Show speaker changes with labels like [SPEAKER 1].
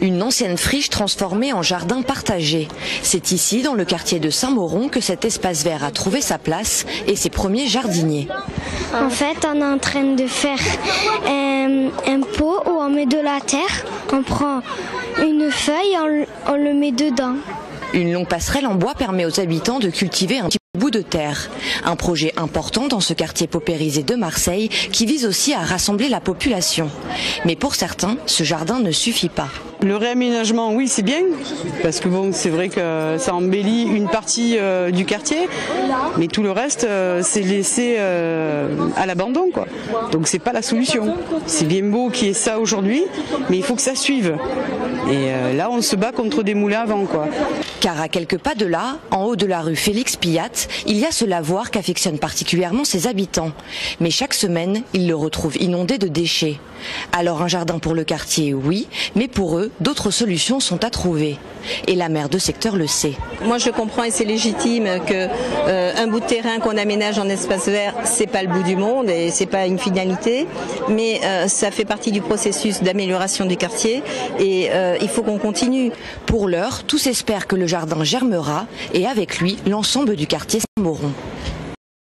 [SPEAKER 1] Une ancienne friche transformée en jardin partagé. C'est ici, dans le quartier de Saint-Mauron, que cet espace vert a trouvé sa place et ses premiers jardiniers.
[SPEAKER 2] En fait, on est en train de faire un, un pot où on met de la terre, on prend une feuille, on, on le met dedans.
[SPEAKER 1] Une longue passerelle en bois permet aux habitants de cultiver un petit bout de terre. Un projet important dans ce quartier paupérisé de Marseille qui vise aussi à rassembler la population. Mais pour certains, ce jardin ne suffit pas.
[SPEAKER 3] Le réaménagement, oui, c'est bien, parce que bon, c'est vrai que ça embellit une partie euh, du quartier, mais tout le reste, euh, c'est laissé euh, à l'abandon, quoi. Donc c'est pas la solution. C'est bien beau qu'il y ait ça aujourd'hui, mais il faut que ça suive. Et là, on se bat contre des moulins à vent, quoi.
[SPEAKER 1] Car à quelques pas de là, en haut de la rue Félix Pillat, il y a ce lavoir qu'affectionnent particulièrement ses habitants. Mais chaque semaine, ils le retrouvent inondé de déchets. Alors un jardin pour le quartier, oui, mais pour eux, d'autres solutions sont à trouver. Et la maire de secteur le sait.
[SPEAKER 4] Moi je comprends et c'est légitime que euh, un bout de terrain qu'on aménage en espace vert, c'est pas le bout du monde et c'est pas une finalité, mais euh, ça fait partie du processus d'amélioration du quartier et euh, il faut qu'on continue.
[SPEAKER 1] Pour l'heure, tous espèrent que le jardin germera et avec lui l'ensemble du quartier Saint-Mauron.